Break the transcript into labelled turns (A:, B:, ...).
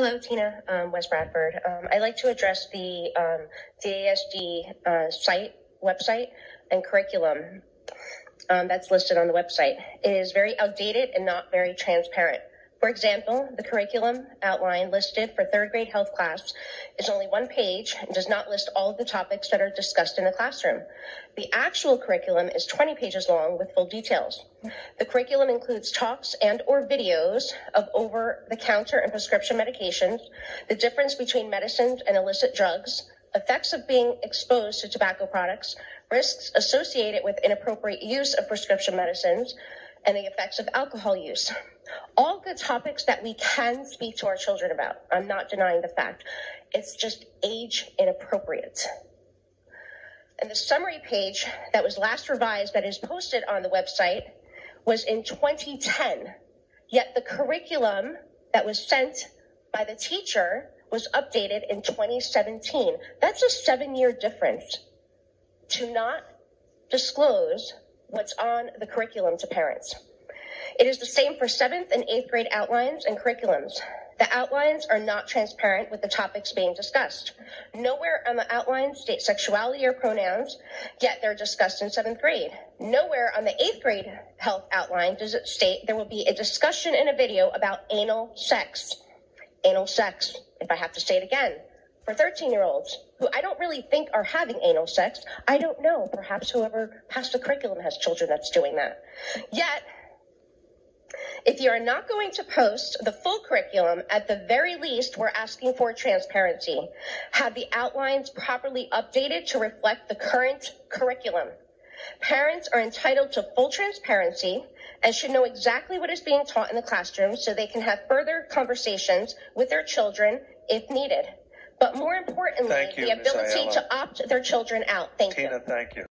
A: Hello, Tina, um, West Bradford. Um, I'd like to address the um, DASD uh, site, website, and curriculum um, that's listed on the website. It is very outdated and not very transparent. For example, the curriculum outline listed for third grade health class is only one page and does not list all of the topics that are discussed in the classroom. The actual curriculum is 20 pages long with full details. The curriculum includes talks and or videos of over-the-counter and prescription medications, the difference between medicines and illicit drugs, effects of being exposed to tobacco products, risks associated with inappropriate use of prescription medicines, and the effects of alcohol use. All good topics that we can speak to our children about. I'm not denying the fact. It's just age inappropriate. And the summary page that was last revised that is posted on the website was in 2010. Yet the curriculum that was sent by the teacher was updated in 2017. That's a seven year difference to not disclose what's on the curriculum to parents. It is the same for seventh and eighth grade outlines and curriculums. The outlines are not transparent with the topics being discussed. Nowhere on the outlines state sexuality or pronouns, yet they're discussed in seventh grade. Nowhere on the eighth grade health outline does it state there will be a discussion in a video about anal sex. Anal sex, if I have to say it again for 13 year olds who I don't really think are having anal sex. I don't know. Perhaps whoever passed the curriculum has children that's doing that. Yet, if you are not going to post the full curriculum, at the very least, we're asking for transparency. Have the outlines properly updated to reflect the current curriculum. Parents are entitled to full transparency and should know exactly what is being taught in the classroom so they can have further conversations with their children if needed but more importantly,
B: you,
A: the ability to opt their children out. Thank you.
B: Tina, thank you.